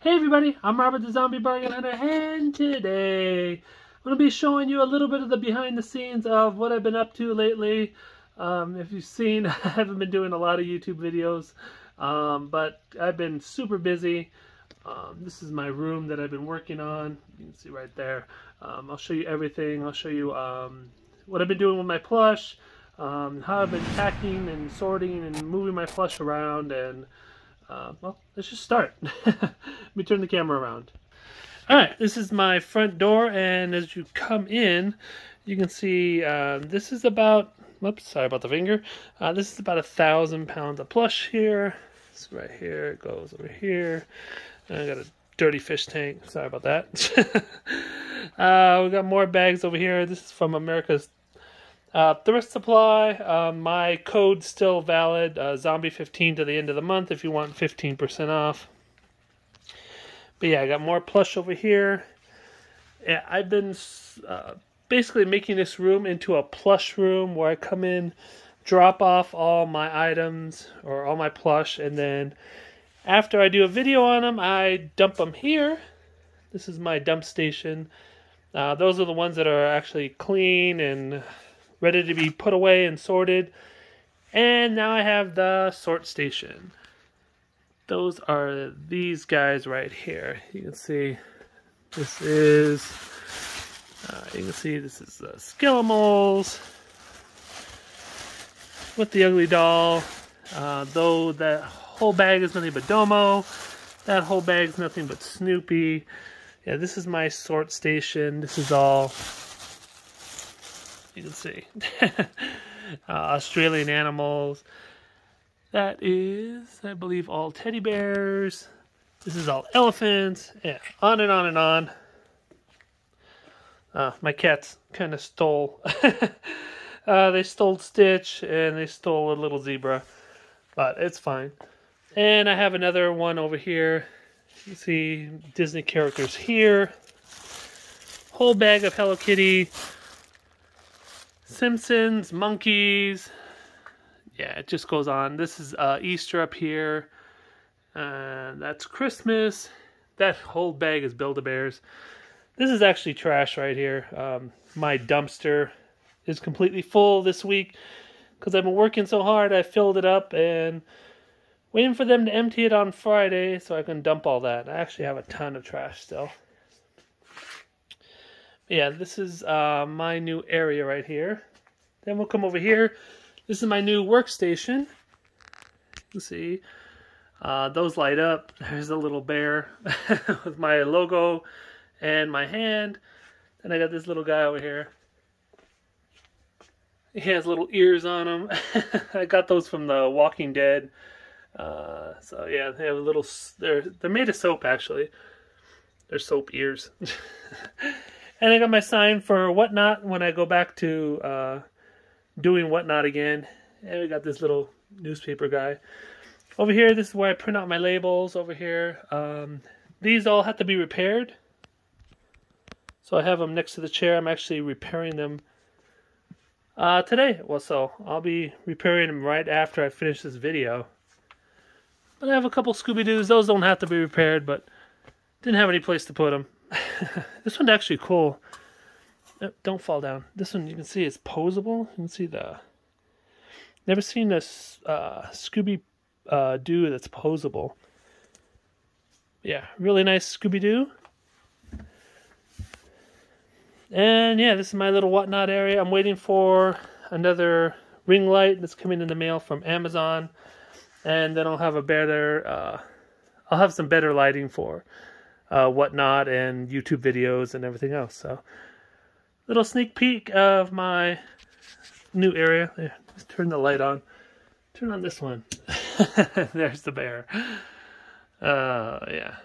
Hey everybody, I'm Robert the Zombie Bargain Hunter, and today I'm going to be showing you a little bit of the behind the scenes of what I've been up to lately. Um, if you've seen, I haven't been doing a lot of YouTube videos, um, but I've been super busy. Um, this is my room that I've been working on. You can see right there. Um, I'll show you everything. I'll show you um, what I've been doing with my plush, um, how I've been packing and sorting and moving my plush around, and uh, well, let's just start. Let me turn the camera around. All right, this is my front door, and as you come in, you can see uh, this is about, whoops, sorry about the finger. Uh, this is about a thousand pounds of plush here. It's right here, it goes over here. And I got a dirty fish tank, sorry about that. uh, we got more bags over here. This is from America's uh, thrift supply, uh, my code's still valid, uh, Zombie15 to the end of the month if you want 15% off. But yeah, I got more plush over here. Yeah, I've been uh, basically making this room into a plush room where I come in, drop off all my items or all my plush, and then after I do a video on them, I dump them here. This is my dump station. Uh, those are the ones that are actually clean and ready to be put away and sorted. And now I have the sort station. Those are these guys right here. You can see this is, uh, you can see this is the with the ugly doll. Uh, though that whole bag is nothing but Domo. That whole bag is nothing but Snoopy. Yeah, this is my sort station. This is all you can see. uh, Australian animals. That is, I believe, all teddy bears. This is all elephants. Yeah, on and on and on. Uh, my cats kind of stole. uh, they stole Stitch and they stole a little zebra, but it's fine. And I have another one over here. You see Disney characters here. Whole bag of Hello Kitty Simpsons, monkeys. Yeah, it just goes on. This is uh, Easter up here. Uh, that's Christmas. That whole bag is Build-A-Bears. This is actually trash right here. Um, my dumpster is completely full this week because I've been working so hard. I filled it up and waiting for them to empty it on Friday so I can dump all that. I actually have a ton of trash still yeah, this is uh, my new area right here. Then we'll come over here. This is my new workstation. You see, uh, those light up. There's a little bear with my logo and my hand. And I got this little guy over here. He has little ears on him. I got those from the Walking Dead. Uh, so yeah, they have a little. They're they're made of soap actually. They're soap ears. And I got my sign for Whatnot when I go back to uh, doing Whatnot again. And we got this little newspaper guy. Over here, this is where I print out my labels. Over here, um, these all have to be repaired. So I have them next to the chair. I'm actually repairing them uh, today. Well, so I'll be repairing them right after I finish this video. But I have a couple Scooby-Doos. Those don't have to be repaired, but didn't have any place to put them. this one's actually cool. don't fall down. This one you can see it's posable. You can see the. Never seen this uh, Scooby uh, Doo that's posable. Yeah, really nice Scooby Doo. And yeah, this is my little Whatnot area. I'm waiting for another ring light that's coming in the mail from Amazon, and then I'll have a better. Uh, I'll have some better lighting for uh, Whatnot and YouTube videos and everything else. So, little sneak peek of my new area. There, let's turn the light on. Turn on this one. There's the bear. Uh, yeah.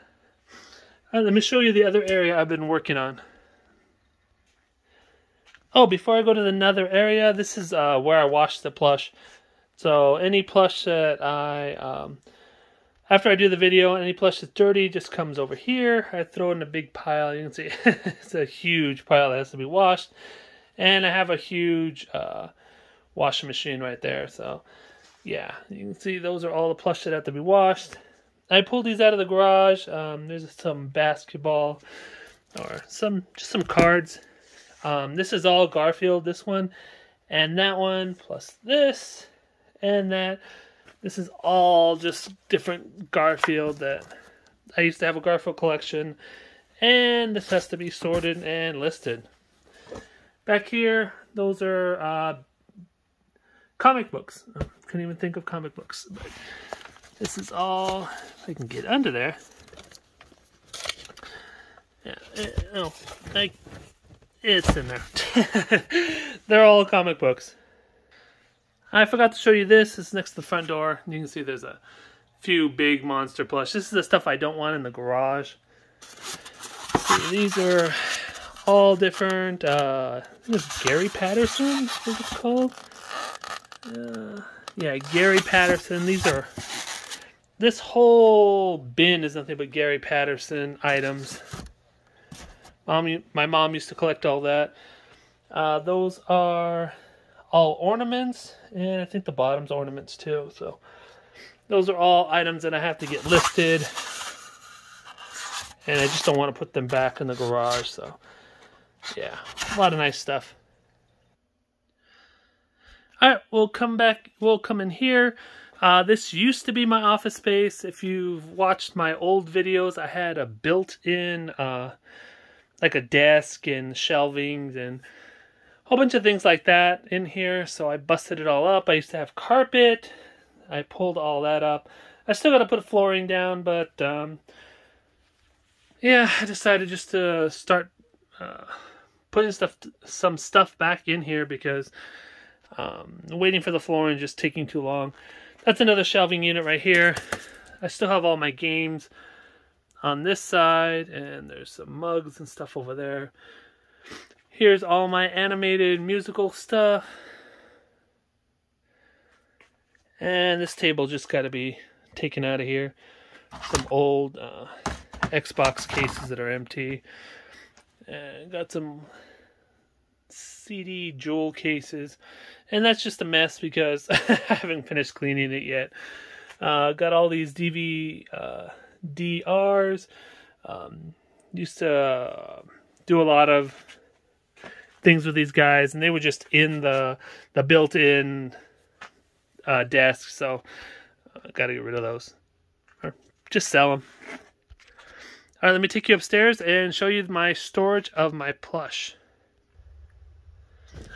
Let me show you the other area I've been working on. Oh, before I go to the nether area, this is uh, where I wash the plush. So any plush that I um, after I do the video, any plush that's dirty just comes over here. I throw in a big pile. You can see it's a huge pile that has to be washed. And I have a huge uh, washing machine right there. So, yeah, you can see those are all the plush that have to be washed. I pulled these out of the garage. Um, there's some basketball or some just some cards. Um, this is all Garfield. This one and that one plus this and that. This is all just different Garfield that I used to have a Garfield collection. And this has to be sorted and listed. Back here, those are uh, comic books. I couldn't even think of comic books. But this is all, I can get under there. Yeah, it, eh, oh, I, it's in there. They're all comic books. I forgot to show you this. It's next to the front door. You can see there's a few big monster plush. This is the stuff I don't want in the garage. These are all different. Uh, Gary Patterson, is it called? Uh, yeah, Gary Patterson. These are. This whole bin is nothing but Gary Patterson items. Mom, my mom used to collect all that. Uh, those are all ornaments, and I think the bottom's ornaments too. So those are all items that I have to get listed, and I just don't want to put them back in the garage. So yeah, a lot of nice stuff. All right, we'll come back. We'll come in here. Uh, this used to be my office space. If you've watched my old videos, I had a built-in, uh, like a desk and shelvings and whole bunch of things like that in here. So I busted it all up. I used to have carpet. I pulled all that up. I still got to put flooring down, but um, yeah, I decided just to start uh, putting stuff, some stuff back in here because um, waiting for the flooring just taking too long. That's another shelving unit right here. I still have all my games on this side, and there's some mugs and stuff over there. Here's all my animated musical stuff. And this table just got to be taken out of here. Some old uh, Xbox cases that are empty. And got some CD jewel cases. And that's just a mess because I haven't finished cleaning it yet. Uh, got all these DV uh, DRs. Um, used to uh, do a lot of things with these guys, and they were just in the the built-in uh, desk. So, uh, got to get rid of those, or just sell them. All right, let me take you upstairs and show you my storage of my plush.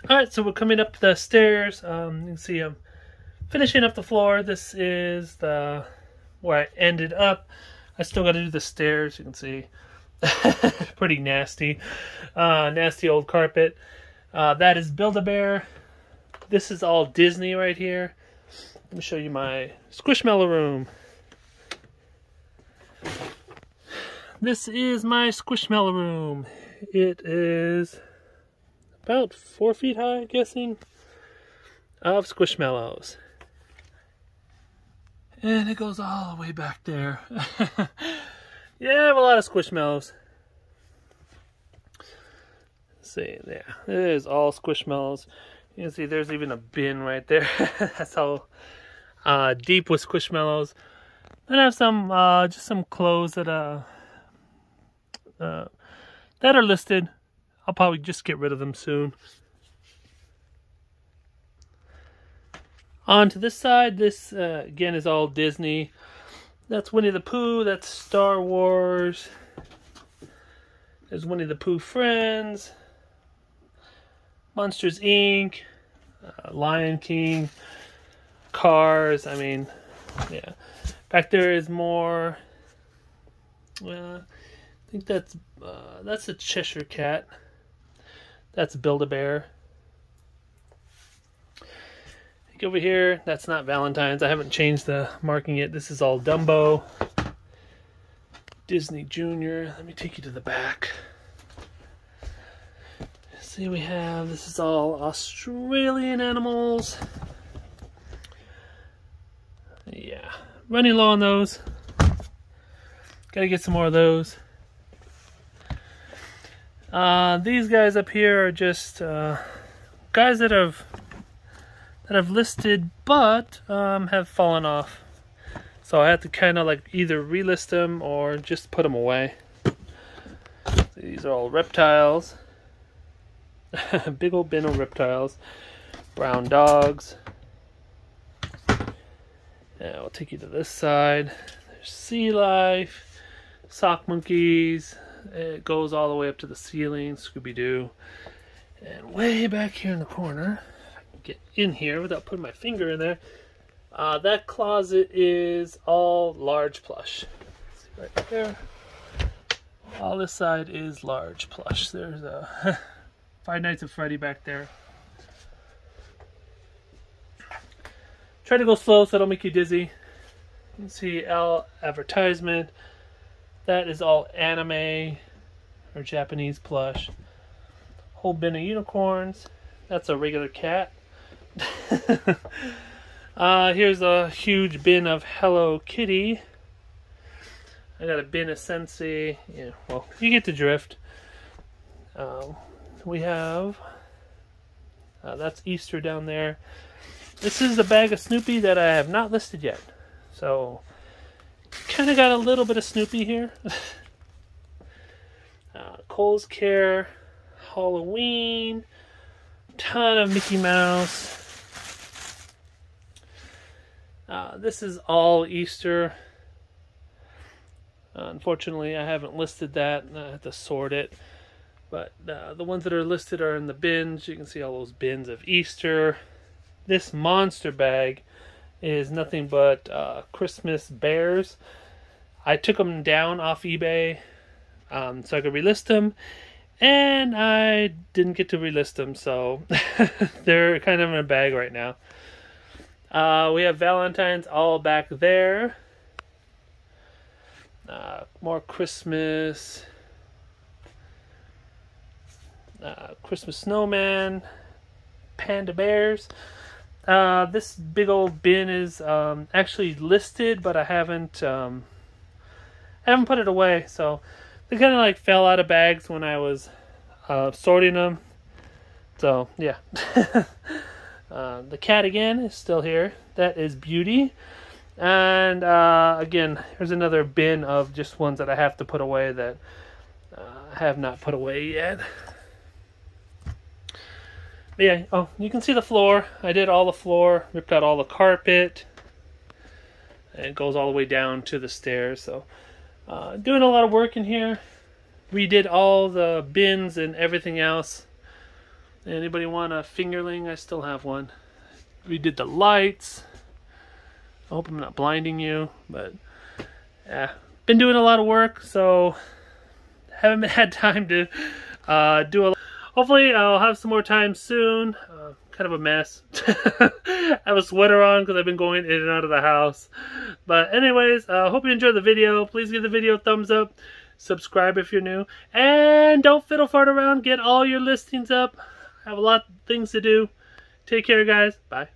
All right, so we're coming up the stairs. Um, you can see I'm finishing up the floor. This is the where I ended up. I still got to do the stairs. You can see pretty nasty. Uh, nasty old carpet. Uh, that is Build-A-Bear. This is all Disney right here. Let me show you my Squishmallow room. This is my Squishmallow room. It is about four feet high, I'm guessing, of Squishmallows. And it goes all the way back there. yeah, I have a lot of Squishmallows. Let's see, yeah, it is all Squishmallows. You can see there's even a bin right there. That's how uh, deep with Squishmallows. Then I have some, uh, just some clothes that, uh, uh, that are listed. I'll probably just get rid of them soon. On to this side, this uh, again is all Disney. That's Winnie the Pooh, that's Star Wars. There's Winnie the Pooh Friends. Monsters Inc., uh, Lion King, Cars. I mean, yeah. Back there is more. Well, I think that's uh, that's a Cheshire Cat. That's Build over here, that's not Valentine's. I haven't changed the marking yet. This is all Dumbo. Disney Junior. Let me take you to the back. See, we have, this is all Australian animals. Yeah, running low on those. Gotta get some more of those. Uh, these guys up here are just uh, guys that have that I've listed but um, have fallen off. So I had to kind of like either relist them or just put them away. These are all reptiles. Big old bin of reptiles. Brown dogs. Now I'll take you to this side. There's sea life, sock monkeys. It goes all the way up to the ceiling, Scooby-Doo. And way back here in the corner, get in here without putting my finger in there. Uh, that closet is all large plush. right there. All this side is large plush. There's a Five Nights at Freddy back there. Try to go slow so don't make you dizzy. You see L advertisement. That is all anime or Japanese plush. Whole bin of unicorns. That's a regular cat. uh, here's a huge bin of Hello Kitty. I got a bin of Sensi. Yeah, well, you get the drift. Um, we have uh, that's Easter down there. This is the bag of Snoopy that I have not listed yet. So, kind of got a little bit of Snoopy here. uh, Kohl's Care, Halloween, ton of Mickey Mouse. Uh, this is all Easter. Uh, unfortunately, I haven't listed that. I have to sort it. But uh, the ones that are listed are in the bins. You can see all those bins of Easter. This monster bag is nothing but uh, Christmas bears. I took them down off eBay um, so I could relist them. And I didn't get to relist them, so they're kind of in a bag right now. Uh, we have Valentine's all back there. Uh, more Christmas. Uh, Christmas snowman. Panda bears. Uh, this big old bin is um, actually listed, but I haven't um, haven't put it away. So they kind of like fell out of bags when I was uh, sorting them. So yeah. uh, the cat again is still here. That is Beauty. And uh, again, here's another bin of just ones that I have to put away that uh, I have not put away yet. But yeah, oh, you can see the floor. I did all the floor, ripped out all the carpet. And it goes all the way down to the stairs. So, uh, doing a lot of work in here. We did all the bins and everything else. Anybody want a fingerling? I still have one. We did the lights. I hope I'm not blinding you, but yeah, been doing a lot of work, so haven't had time to uh, do a. Hopefully, I'll have some more time soon. Uh, kind of a mess. I have a sweater on because I've been going in and out of the house. But anyways, I uh, hope you enjoyed the video. Please give the video a thumbs up. Subscribe if you're new. And don't fiddle fart around. Get all your listings up. Have a lot of things to do. Take care, guys. Bye.